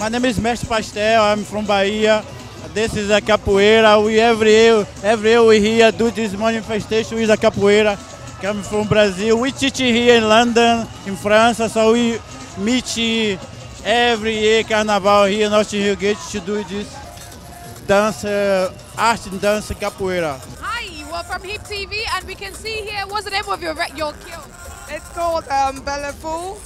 My name is Mestre Pastel, I'm from Bahia. This is a capoeira. We every, every year we here do this manifestation with a capoeira. Coming from Brazil. We teach here in London, in France. So we meet every year Carnival here in Notting Hill Gate to do this dance, uh, art and dance capoeira. Hi, we're from Hip TV, and we can see here. What's the name of your your kill? It's called um, Bella Fool.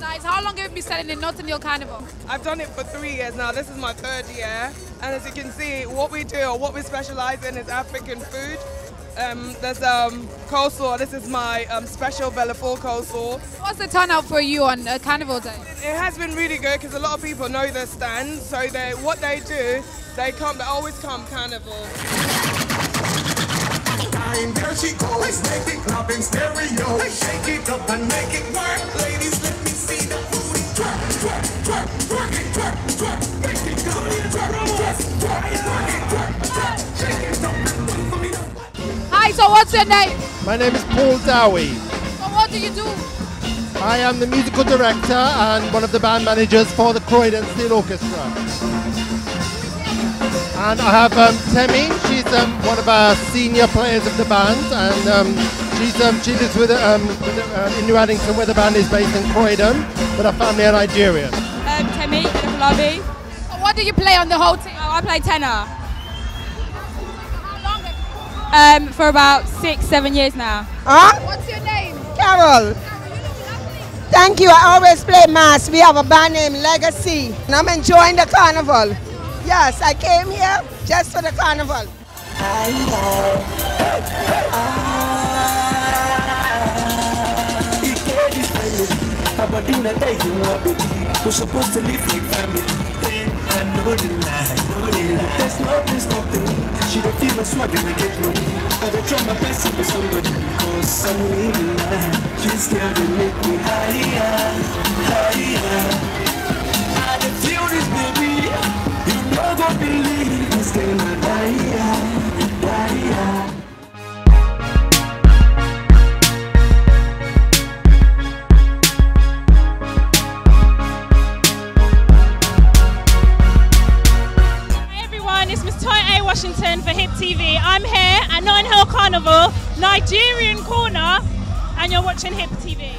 Nice. How long have you been selling in Notting Hill Carnival? I've done it for three years now. This is my third year. And as you can see, what we do or what we specialize in is African food. Um, there's um, coleslaw. This is my um, special Bella Fool coleslaw. What's the turnout for you on uh, Carnival Day? It has been really good because a lot of people know the stand. So they, what they do, they come, they always come Carnival. There she goes, make it clap in stereo. Shake it up and make it work. Ladies, let me see the booty twerk, twerk, twerk, twerk it, twerk, twerk. Make it go, twerk, twerk, twerk it, twerk it, twerk, twerk. So what's your name? My name is Paul Dowie. So what do you do? I am the musical director and one of the band managers for the Croydon Steel Orchestra. And I have um, Temi, she's um, one of our senior players of the band, and um, she's um, she lives with, um, with uh, in New Addington, where the band is based in Croydon, but her family are Nigerian. Um, Temi, Lobby. So what do you play on the whole team? Oh, I play tenor. Um, for about six, seven years now. Huh? What's your name? Carol. Thank you. I always play mas. We have a band named Legacy. And I'm enjoying the carnival. Yes, I came here just for the carnival. Abadina taking what we We're supposed to live like family. The lie, the lie. There's no place stopping. She don't feel my swag and I get money. I don't try my best to be somebody because I'm living life. This girl they make me higher, higher. I feel this baby. You know go believe Nigerian Corner, and you're watching Hip TV.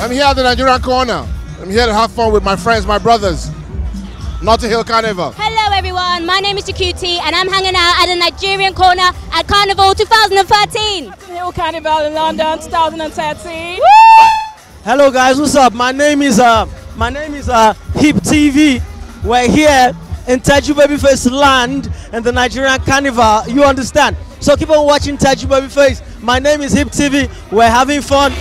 I'm here at the Nigerian corner. I'm here to have fun with my friends, my brothers. Notting Hill Carnival. Hello everyone, my name is Jakuti and I'm hanging out at the Nigerian corner at Carnival 2013. Hill Carnival in London 2013. Hello guys, what's up? My name is uh my name is uh Hip TV. We're here in Taju Babyface land in the Nigerian Carnival. You understand? So keep on watching Taju Babyface. My name is Hip TV. We're having fun.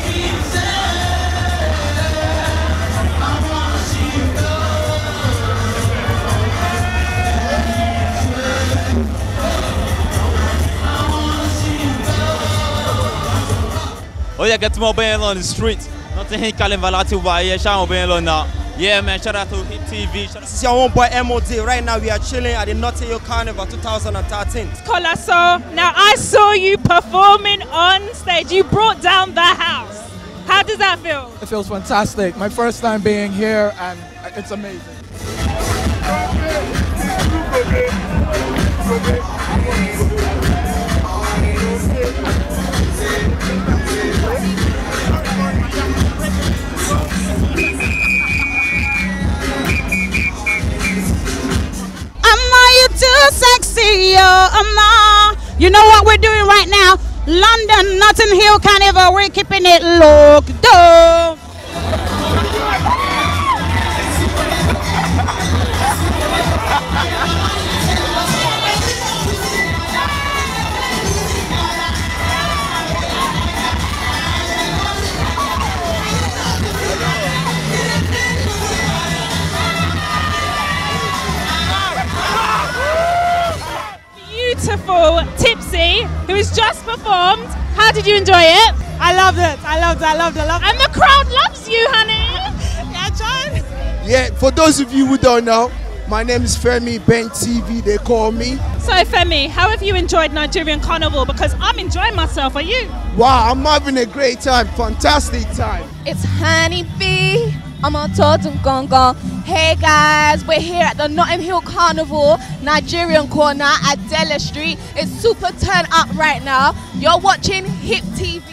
Oh yeah, get more band on the street. Notting Hill Carnival out over here. Shout out band on now. Yeah man, shout out to Hip TV. Shout This is your one boy MOD. Right now we are chilling at the Notting Hill Carnival 2013. Colossal. Now I saw you performing on stage. You brought down the house. How does that feel? It feels fantastic. My first time being here, and it's amazing. Yo, Amma. You know what we're doing right now? London, Notting Hill Carnival. We're keeping it locked up. Who's just performed. How did you enjoy it? I loved it. I loved it. I loved it. I loved it. And the crowd loves you, honey. Yeah, John. Yeah, for those of you who don't know, my name is Femi Ben TV, they call me. So, Femi, how have you enjoyed Nigerian Carnival? Because I'm enjoying myself. Are you? Wow, I'm having a great time, fantastic time. It's Honey B. I'm on Totem Gongo. Hey guys, we're here at the Notting Hill Carnival, Nigerian corner at Della Street. It's super turn up right now. You're watching Hip TV.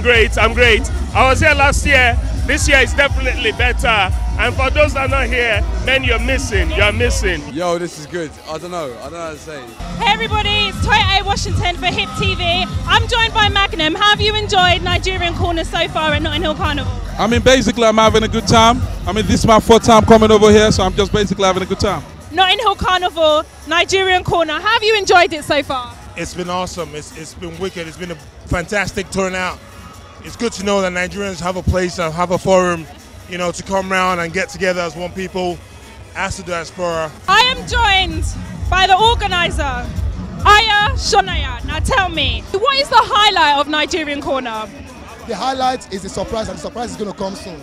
I'm- great. I'm great. I was here last year. This year is definitely better. And for those that are not here, man, you're missing. You're missing. Yo, this is good. I don't know. I don't know how to say. Hey everybody, it's Toy A Washington for Hip TV. I'm joined by Magnum. How have you enjoyed Nigerian corner so far at Notting Hill Carnival? I mean, basically, I'm having a good time. I mean, this is my fourth time coming over here, so I'm just basically having a good time. Notting Hill Carnival, Nigerian corner. How have you enjoyed it so far? It's been awesome. It's, it's been wicked. It's been a fantastic turnout. It's good to know that Nigerians have a place, uh, have a forum, you know, to come around and get together as one people, as the diaspora. I am joined by the organizer, Aya Shonaya. Now tell me, what is the highlight of Nigerian corner? The highlight is the surprise, and the surprise is going to come soon.